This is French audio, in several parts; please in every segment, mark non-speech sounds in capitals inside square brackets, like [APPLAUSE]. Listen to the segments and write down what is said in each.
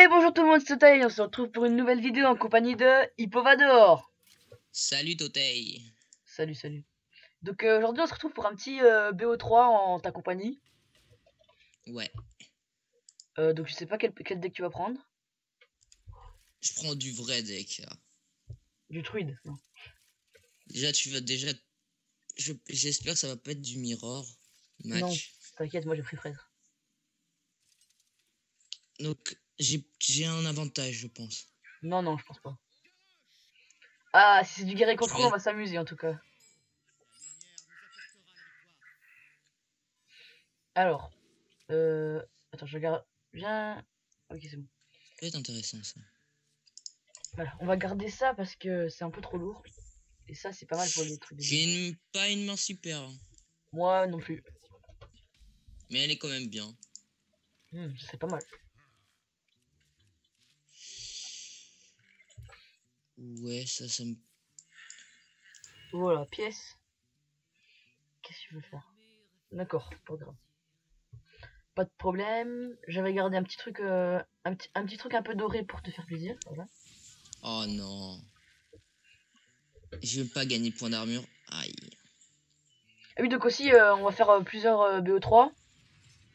Et bonjour tout le monde, c'est Totei, on se retrouve pour une nouvelle vidéo en compagnie de Hippovador. Salut Totei. Salut, salut. Donc euh, aujourd'hui on se retrouve pour un petit euh, BO3 en ta compagnie. Ouais. Euh, donc je sais pas quel, quel deck tu vas prendre. Je prends du vrai deck là. Du druide, non. Déjà tu vas déjà. je- J'espère que ça va pas être du mirror match. Non. T'inquiète, moi j'ai pris fraise. Donc j'ai un avantage je pense. Non, non, je pense pas. Ah, si c'est du guerrier Ouais. on va s'amuser en tout cas. Alors, euh... Attends, je regarde bien. Ok, c'est bon. Ça peut être intéressant ça. Voilà, on va garder ça parce que c'est un peu trop lourd. Et ça, c'est pas mal pour les trucs. J'ai une... pas une main super, hein, Moi non plus. mais elle est quand même bien. Hmm, c'est pas mal. Ouais, ça, ça me. Voilà, pièce. Qu'est-ce que tu veux faire? D'accord, pas grave. Pas de problème. J'avais gardé un petit truc, euh, un, petit, un petit truc un peu doré pour te faire plaisir. Voilà. Oh non. Je vais pas gagner point d'armure. Aïe. Ah oui, donc aussi, euh, on va faire euh, plusieurs euh, BO3.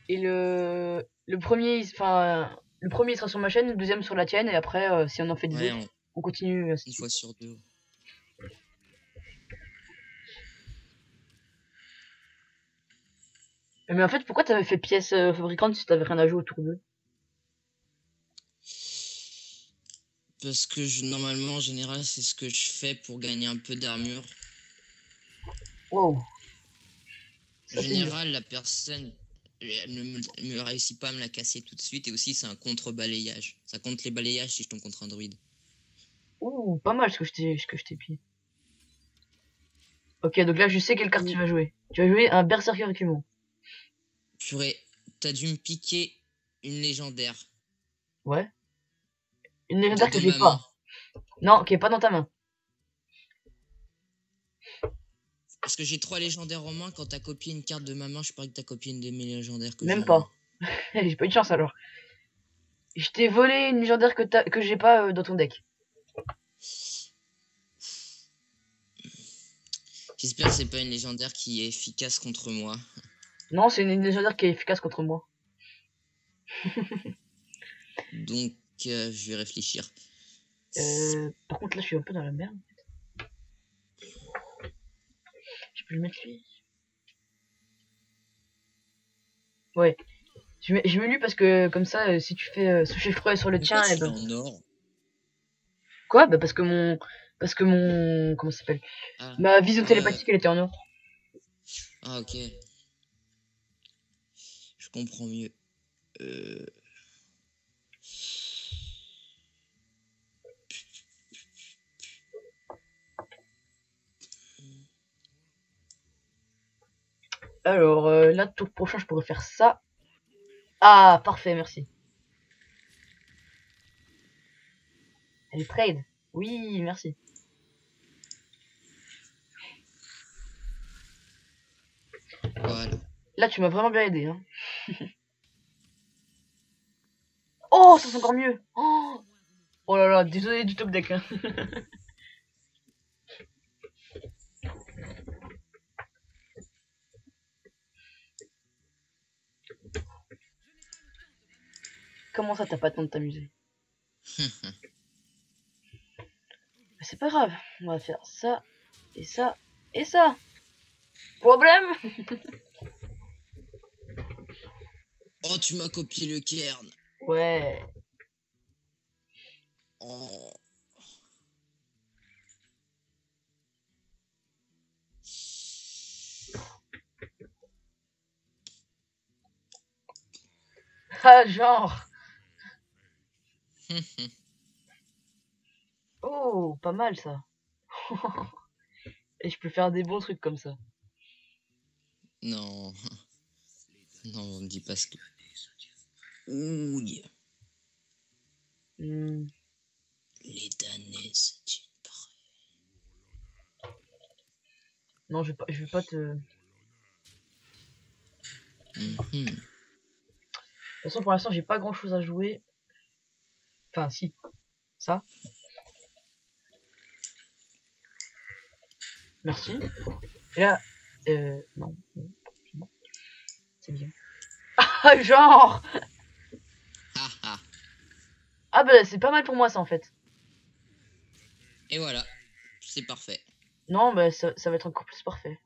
Et le, le premier, il- enfin, le premier sera sur ma chaîne, le deuxième sur la tienne, et après, si on en fait des Ouais, autres, on- on continue. une suite. fois sur deux. Mais en fait, pourquoi t'avais fait pièce euh, fabricante si t'avais rien à jouer autour d'eux? Parce que je, normalement, en général, c'est ce que je fais pour gagner un peu d'armure. Wow. En général, la personne elle ne me, me réussit pas à me la casser tout de suite. Et aussi, c'est un contre-balayage. Ça compte les balayages si je tombe contre un druide. Ouh, pas mal ce que je t'ai ce que je t'ai pillé. Ok, donc là je sais quelle carte tu vas jouer. Tu vas jouer un Berserker écumant. Purée, t'as dû me piquer une légendaire. Ouais. Une légendaire que j'ai pas. main. Non, qui est pas dans ta main. Parce que j'ai trois légendaires en main. Quand t'as copié une carte de ma main, je parie que t'as copié une de mes légendaires. Que Même pas. [LAUGHS] j'ai pas eu de chance alors. Je t'ai volé une légendaire que, que j'ai pas euh, dans ton deck. J'espère que c'est pas une légendaire qui est efficace contre moi. Non, c'est une, légendaire qui est efficace contre moi. [LAUGHS] Donc, euh, je vais réfléchir. Euh, par contre là je suis un peu dans la merde. en fait. Je peux le mettre lui. Ouais. Je mets, je mets lui parce que comme ça, euh, si tu fais euh, ce chiffre sur le tien, Pourquoi eh ben, en or? Quoi? Bah parce que mon... Parce que mon... Comment s'appelle? Ah. Ma vision Euh. télépathique, elle était en or. Ah, ok. Je comprends mieux. Euh... Alors, euh, là, tour prochain, je pourrais faire ça. Ah, parfait, merci. Allez, trade. Oui, merci. Voilà. Là, tu m'as vraiment bien aidé. Hein. [LAUGHS] oh, ça c'est encore mieux. Oh, oh là là, désolé du top deck. Hein. [LAUGHS] Comment ça, t'as pas le temps de t'amuser? [LAUGHS] Mais C'est pas grave, on va faire ça, et ça, et ça. Problème [LAUGHS] oh, tu m'as copié le cairn. Ouais. Oh. Ah, genre. [LAUGHS] Oh, pas mal ça. [LAUGHS] Et je peux faire des bons trucs comme ça. non. Non, on me dit pas ce que. Ouh, yeah. Hmm. les damnés. Non, je vais pas, je vais pas te. De Mhm. toute façon, pour l'instant, j'ai pas grand chose à jouer. Enfin, si. Ça. Merci. Et là, euh, non. c'est bien. [LAUGHS] Ah, genre Ah ah. Ah bah c'est pas mal pour moi ça en fait. Et voilà. C'est parfait. Non, bah ça, ça va être encore plus parfait.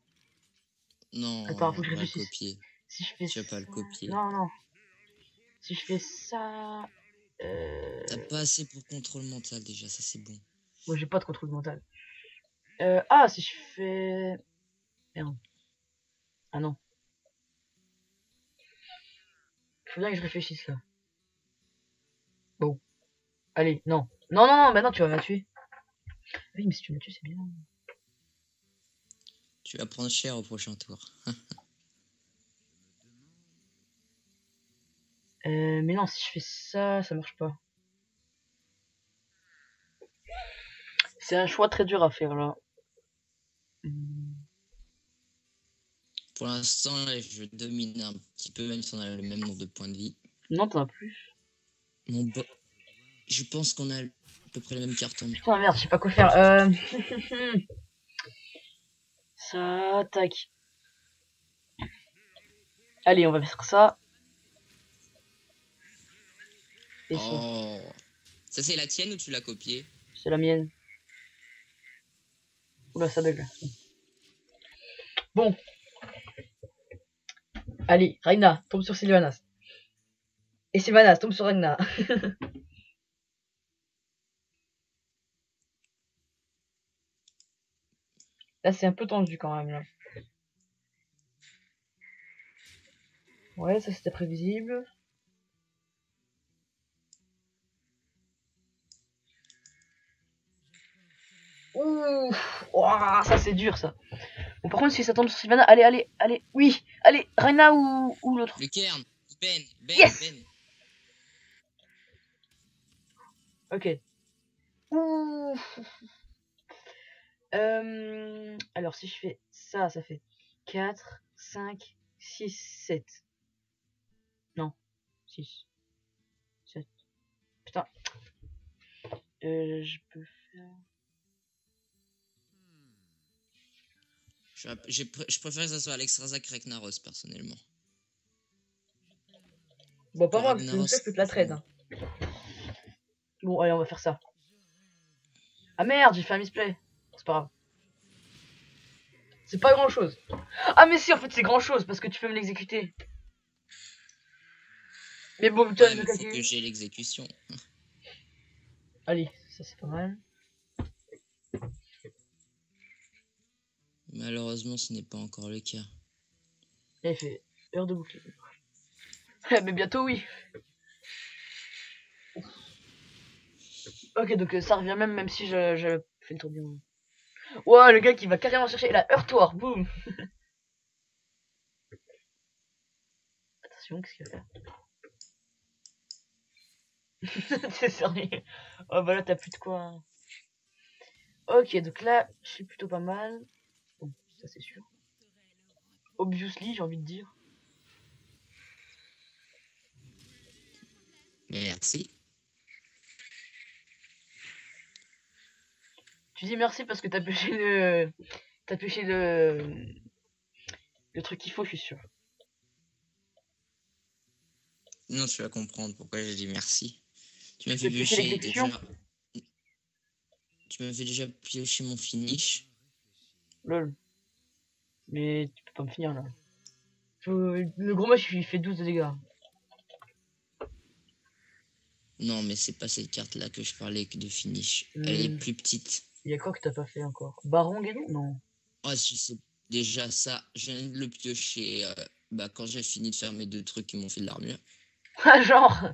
Non, Attends, faut que je réfléchisse. copier. Si je fais Tu vas pas le copier. Non, non. Si je fais ça... Euh... T'as pas assez pour contrôle mental déjà, ça c'est bon. Moi j'ai pas de contrôle mental. Euh... Ah, si je fais... Merde. Ah non. Faut bien que je réfléchisse là. Bon. Allez, non. Non, non, non, bah non, tu vas me tuer. Oui, mais si tu me tues, c'est bien. Tu vas prendre cher au prochain tour. [LAUGHS] Euh, mais non, si je fais ça, ça marche pas. C'est un choix très dur à faire là. Pour l'instant, je domine un petit peu, même si on a le même nombre de points de vie. Non, t'en as plus. Mon bo- Je pense qu'on a à peu près la même carton. Putain, merde, je sais pas quoi faire. Euh... [LAUGHS] ça, tac. Allez, on va faire ça. Et ça, Oh. Ça c'est la tienne ou tu l'as copiée? C'est la mienne. Ça bug. Bon. Allez, Ragna, tombe sur Sylvanas. Et Sylvanas, tombe sur Ragna. [LAUGHS] Là, c'est un peu tendu quand même. Là. Ouais, ça c'était prévisible. Ouh, ouah, ça c'est dur ça. Bon, par contre, si ça tombe sur Sylvana, allez, allez, allez, oui, allez, Rena ou, ou l'autre. Le cairn Ben Ben Yes Ben Ok. Ouh. Euh, alors, si je fais ça, ça fait 4, 5, 6, 7. Non, 6, 7. Putain. Euh, je peux faire. Je, préfère que ça soit Alex Razak Reknaros personnellement. Bon, pas Pour moi, parce que Ragnaros, je peux te la trade. c'est hein. Bon, allez, on va faire ça. Ah merde, j'ai fait un misplay. C'est pas grave. C'est pas grand chose. Ah, mais si, en fait, c'est grand chose parce que tu peux me l'exécuter. Mais bon, putain, Ouais, faut que j'ai l'exécution. Allez, ça c'est pas mal. Malheureusement, ce n'est pas encore le cas. Et il fait heure de bouclier. Eh, mais bientôt, oui. Ok, donc euh, ça revient même, même si je, fais le tourbillon. Ouah, le gars qui va carrément chercher la heurtoir, boum. [LAUGHS] Attention, qu'est-ce qu'il va faire? [LAUGHS] C'est sérieux Oh bah là, t'as plus de quoi. hein. Ok, donc là, je suis plutôt pas mal. Ça c'est sûr. Obviously, j'ai envie de dire. Merci. Tu dis merci parce que t'as pêché le. T'as pêché le. Le truc qu'il faut, je suis sûr. Non, tu vas comprendre pourquoi j'ai dit merci. Tu m'as fait piocher déjà. Tu m'as fait déjà piocher mon finish. Lol. Mais tu peux pas me finir là. Le gros match il fait 12 de dégâts. Non, mais c'est pas cette carte-là que je parlais de finish. Elle est Hmm. plus petite. Il y a quoi que t'as pas fait encore? Baron Guédon Non. Oh, si c'est déjà ça, je viens de le piocher euh, bah, quand j'ai fini de faire mes deux trucs qui m'ont fait de l'armure. [LAUGHS] Ah, genre?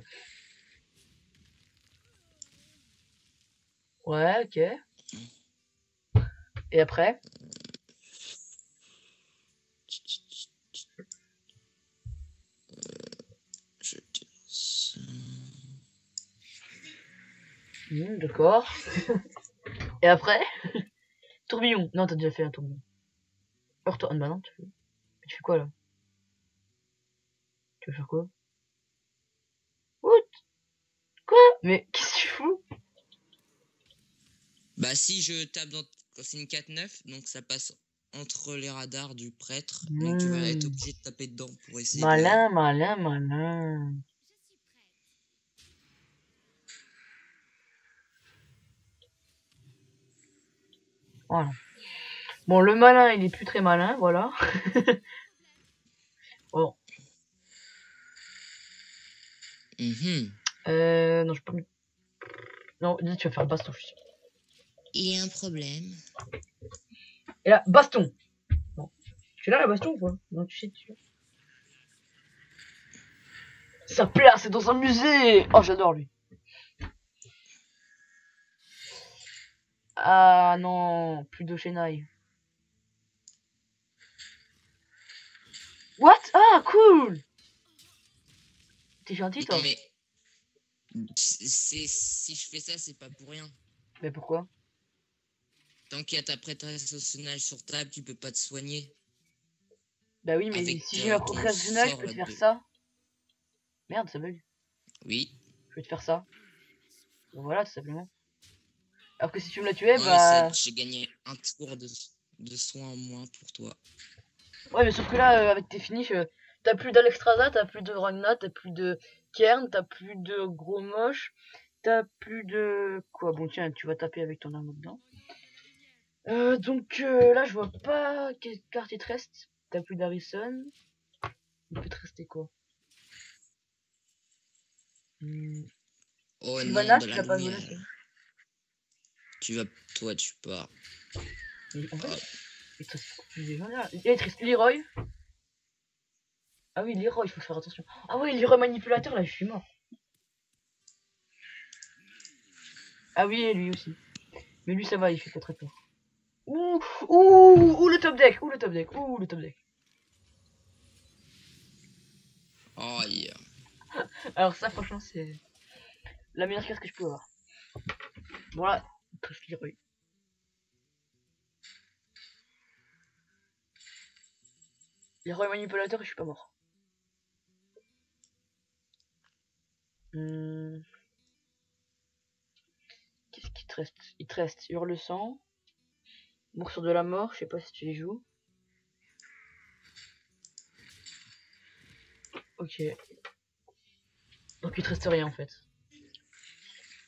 Ouais, ok. Et après? Hmm, D'accord. [LAUGHS] Et après [LAUGHS] Tourbillon. Non, t'as déjà fait un tourbillon. Ah, bah non, tu fais... Tu fais quoi là? Tu veux faire quoi? What Quoi? Mais [LAUGHS] qu'est-ce que tu Bah, si je tape dans. C'est une 4-9, donc ça passe entre les radars du prêtre. Donc tu vas être Hmm. obligé de taper dedans pour essayer de- Malin, malin, Voilà. Bon, le malin, il est plus très malin, voilà. [LAUGHS] bon, Mhm. euh, non, je peux pas. Non, dis, tu vas faire sûr. Il y a un problème. Et là, baston. Bon. Tu l'as la baston ou quoi? Non, tu sais, tu. Sa place, c'est dans un musée Oh, j'adore lui. Ah non, plus de Chennai. What? Ah, cool T'es gentil, toi Non, mais. Si je fais ça, c'est pas pour rien. Mais pourquoi? Tant qu'il y a ta prêtresse au sonnage sur table, tu peux pas te soigner. Bah oui, mais Avec, si j'ai un ton contrat national, je peux te faire ça. Merde, ça bug. Oui. Je vais te faire ça. Donc voilà, tout simplement. Alors que si tu me l'as tué, Ouais, bah... J'ai gagné un tour de, de soins en moins pour toi. Ouais, mais sauf que là, euh, avec tes finishes, euh, t'as plus d'Alexstrasza, t'as plus de Ragna, t'as plus de Kern, t'as plus de Gros Moche, t'as plus de... Quoi? Bon, tiens, tu vas taper avec ton arme dedans. Euh, donc là, je vois pas quelle carte il te reste. T'as plus d'Harrison. Il peut te rester quoi? Hmm, Oh non, de la pas Tu vas, toi, tu pars. mais en fait, Ah. il te reste plus des gens là. Il te reste Leroy. Ah oui, Leroy, il faut faire attention. Ah oui, Leroy manipulateur, là, je suis mort. Ah oui, lui aussi. Mais lui, ça va, il fait pas très peur. Ouh, ouh, ouh, le top deck, ouh, le top deck, ouh, le top deck. Oh, [LAUGHS] yeah. Alors ça, franchement, c'est la meilleure carte que je peux avoir. Voilà, Leroy manipulateur, et je suis pas mort. Hmm. Qu'est-ce qui te reste? Il te reste Hurle sang, Morsure de la mort, je sais pas si tu les joues. Ok. Donc il te reste rien en fait.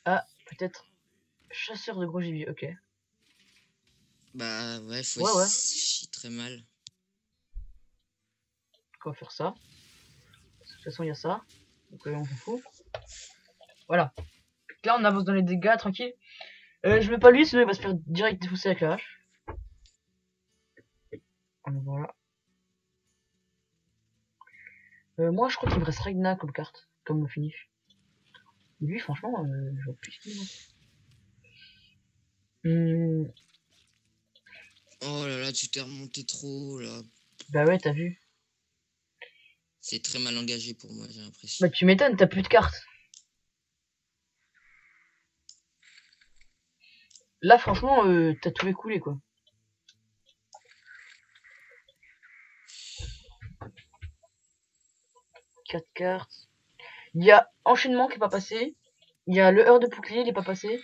Ah, peut-être chasseur de gros gibier, ok. Bah ouais, faut Ouais, ouais. chie très mal. On va faire ça? De toute façon, il y a ça. Donc euh, on s'en fout. Voilà. Là, on avance dans les dégâts, tranquille. Euh, je mets pas lui, sinon il va se faire direct défausser avec la hache. Voilà. Euh, moi, je crois qu'il me reste Ragna comme carte, comme finish. Lui, franchement, euh, je vois plus Hmm, Oh là là, tu t'es remonté trop là. bah ouais, t'as vu. C'est très mal engagé pour moi, j'ai l'impression. Bah tu m'étonnes, t'as plus de cartes. Là franchement, euh, t'as tout écoulé quoi. Quatre cartes. Il y a enchaînement qui est pas passé. Il y a le heure de bouclier, il est pas passé.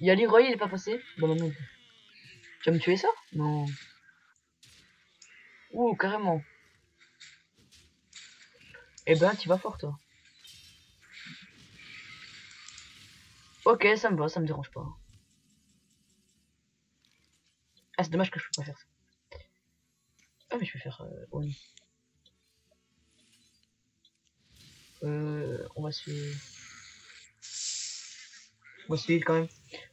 Il y a Leroy, il est pas passé. Bon maintenant. Tu vas me tuer ça? Non. Ouh, carrément. Eh ben, tu vas fort, toi. Ok, ça me va, ça me dérange pas. Ah, c'est dommage que je peux pas faire ça. Ah, mais je peux faire... Euh, Oni. Euh, on va se... Quand même.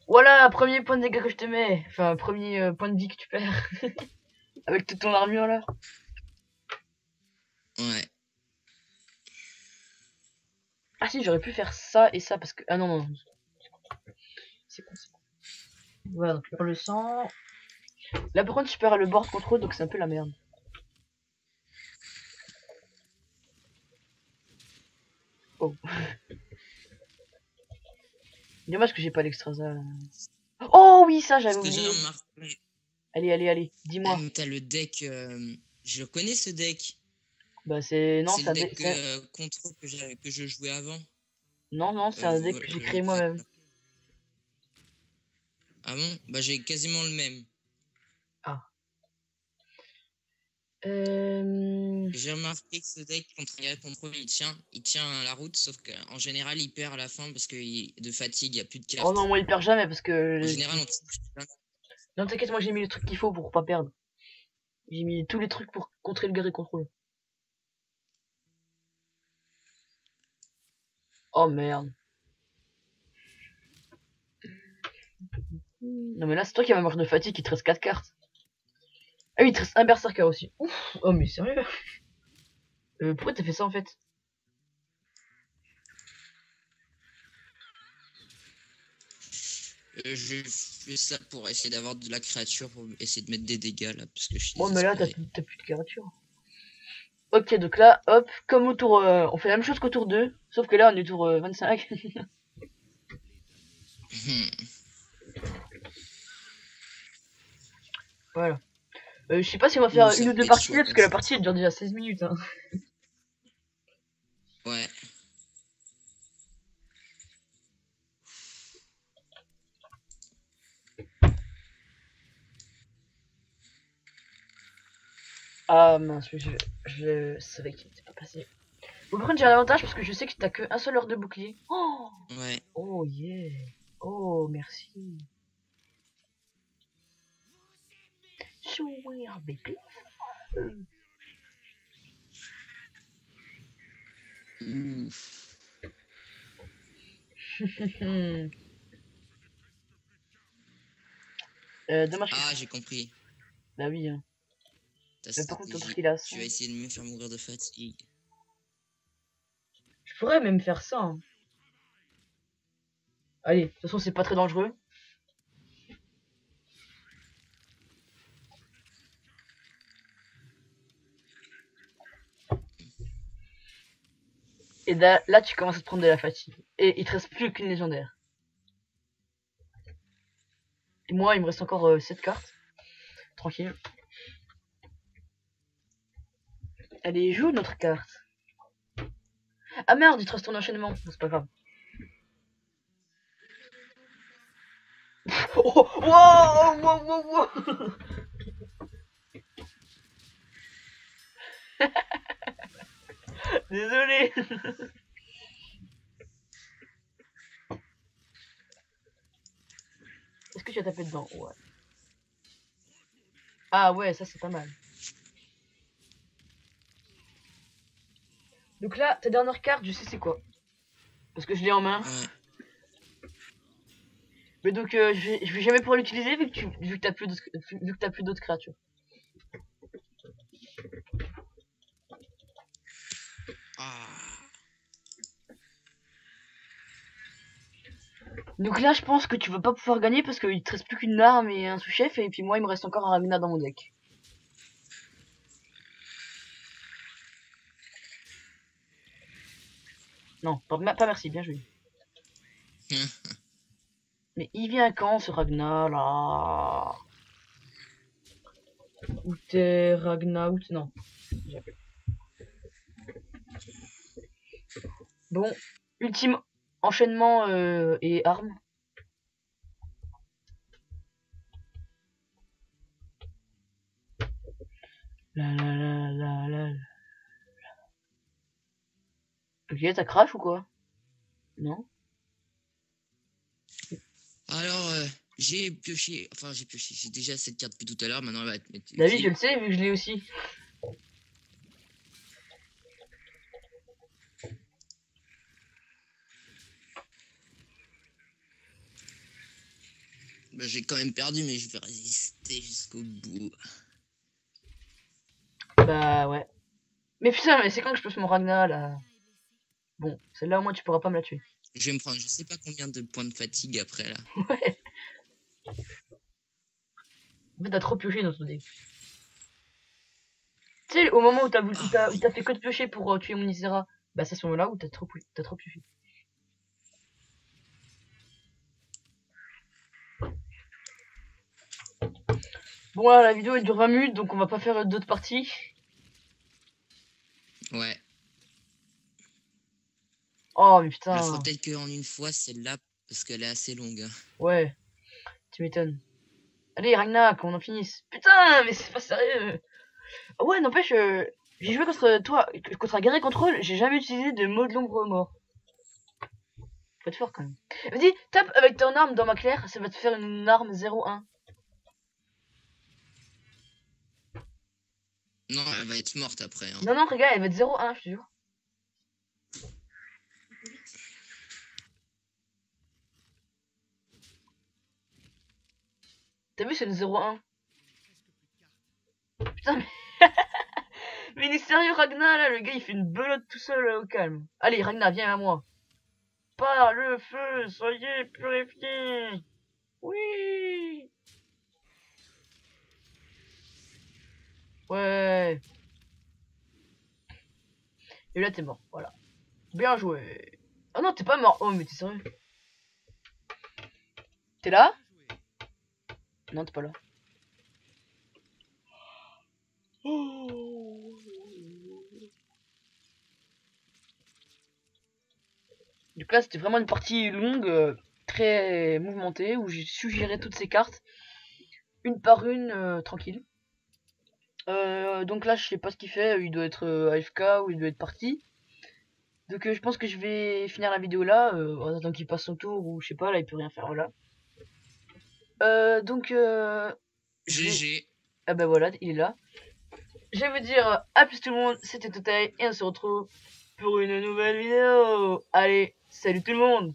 Voilà, premier point de dégâts que je te mets. Enfin, premier euh, point de vie que tu perds. [LAUGHS] Avec toute ton armure, là. Ouais. Ah si, j'aurais pu faire ça et ça parce que... Ah non, non. C'est con, c'est con. Voilà, donc pour le sang... Là par contre, je perds le board contrôle, donc c'est un peu la merde. Oh. [LAUGHS] Dommage que j'ai pas l'extraza. Oh oui, ça j'avais oublié. remarqué, Allez, allez, allez, dis-moi. euh, t'as le deck. euh, je connais ce deck. Bah c'est... Non, c'est un deck... deck euh, contrôle que, que je jouais avant. Non, non, c'est Euh, un deck voilà, que j'ai créé moi-même. Ah bon? Bah j'ai quasiment le même. Euh... J'ai remarqué que ce deck contre un contrôle, il tient, il tient la route, sauf qu'en général, il perd à la fin parce que il- de fatigue, il n'y a plus de cartes. Oh non, moi il perd jamais parce que. en général, on Non, t'inquiète, moi j'ai mis les trucs qu'il faut pour pas perdre. J'ai mis tous les trucs pour contrer le guerrier contrôle. Oh merde. Non mais là c'est toi qui as ma marge de fatigue, il te reste 4 cartes. Ah oui, il te reste un berserker aussi. Ouf, oh mais sérieux euh, Pourquoi t'as fait ça en fait? Euh, je fais ça pour essayer d'avoir de la créature, pour essayer de mettre des dégâts là, parce que je suis Bon mais là t'as plus, de créature. Ok donc là, hop, comme au tour... euh, on fait la même chose qu'au tour 2, sauf que là on est au tour euh, 25. Hmm. [LAUGHS] Voilà. Euh, je sais pas si on va faire une ou deux parties parce que la partie elle dure déjà 16 minutes. Hein. Ouais. Ah mince, je, je savais qu'il n'était pas passé. Par contre, j'ai un avantage parce que je sais que t'as qu'un seul heure de bouclier. Oh, Ouais. oh yeah. Oh, merci. Sourire, bébé. Ouf. euh, dommage. que- Ah, j'ai compris. Bah oui. Hein. Mais par contre, essayer de me faire mourir de fatigue. Je pourrais même faire ça. hein. Allez, de toute façon, c'est pas très dangereux. Et là, là, tu commences à te prendre de la fatigue. Et il te reste plus qu'une légendaire. Et moi, il me reste encore 7 cartes. Tranquille. Allez, joue notre carte. Ah merde, il te reste ton enchaînement. C'est pas grave. [LAUGHS] Oh, wow, wow, wow, wow. [LAUGHS] Désolé. Est-ce que tu as tapé dedans? Ouais. Ah ouais, ça c'est pas mal. Donc là, ta dernière carte, je sais c'est quoi. Parce que je l'ai en main. Ouais. Mais donc euh, je, vais, je vais jamais pouvoir l'utiliser vu que tu vu que t'as plus d'autres vu que t'as plus d'autres créatures. Donc là je pense que tu vas pas pouvoir gagner parce qu'il te reste plus qu'une arme et un sous-chef et puis moi il me reste encore un Ragnar dans mon deck. Non, pas, merci, bien joué. [LAUGHS] Mais il vient quand ce Ragnar là? Où t'es Ragnar Où t'es- Non. Bon, ultime enchaînement euh, et arme. La la la la la. la. Ok, t'as crash ou quoi? Non? Alors, euh, j'ai pioché. Enfin, j'ai pioché. J'ai déjà cette carte depuis tout à l'heure. Maintenant, elle va être. David, je le sais, vu que je l'ai aussi. Bah, j'ai quand même perdu, mais je vais résister jusqu'au bout. Bah ouais. Mais putain, mais c'est quand que je pose mon Ragnar là? Bon, celle-là au moins tu pourras pas me la tuer. Je vais me prendre, je sais pas combien de points de fatigue après là. [LAUGHS] Ouais. En fait, t'as trop pioché dans ton deck. Tu sais, au moment où t'as t'as où t'as fait que de piocher pour euh, tuer mon Isera, bah c'est ce moment-là où t'as trop, trop pioché. Bon là, la vidéo elle dure 20 minutes, donc on va pas faire d'autres parties. Ouais. Oh mais Je la ferai putain, peut-être qu'en une fois celle-là, parce qu'elle est assez longue. hein. ouais. Tu m'étonnes. Allez, Ragnar, qu'on en finisse. Putain, mais c'est pas sérieux. Ouais, n'empêche, euh, j'ai joué contre toi, contre un guerrier contrôle, j'ai jamais utilisé de mot de l'ombre mort. Faut être fort quand même. Vas-y, tape avec ton arme dans ma claire, ça va te faire une arme 0-1. Non, elle va être morte après. Hein. Non, non, regarde, elle va être 0-1, je te jure. T'as vu, c'est le 0-1. Putain, mais... [LAUGHS] mais il est sérieux, Ragnar, là, le gars, il fait une belote tout seul, là, au calme. Allez, Ragnar, viens à moi. Par le feu, soyez purifiés. Oui. Ouais. Et là, t'es mort, voilà. Bien joué. Ah non, t'es pas mort. Oh, mais t'es sérieux? T'es là? Non, t'es pas là. Donc là, c'était vraiment une partie longue, euh, très mouvementée, où j'ai suggéré toutes ces cartes, une par une, euh, tranquille. Euh, donc là, je sais pas ce qu'il fait, il doit être AFK ou il doit être parti. Donc je pense que je vais finir la vidéo là, en attendant qu'il passe son tour, ou je sais pas, là il peut rien faire, voilà. donc... GG. Ah bah voilà, il est là. Je vais vous dire à plus tout le monde, c'était Total et on se retrouve pour une nouvelle vidéo. Allez, salut tout le monde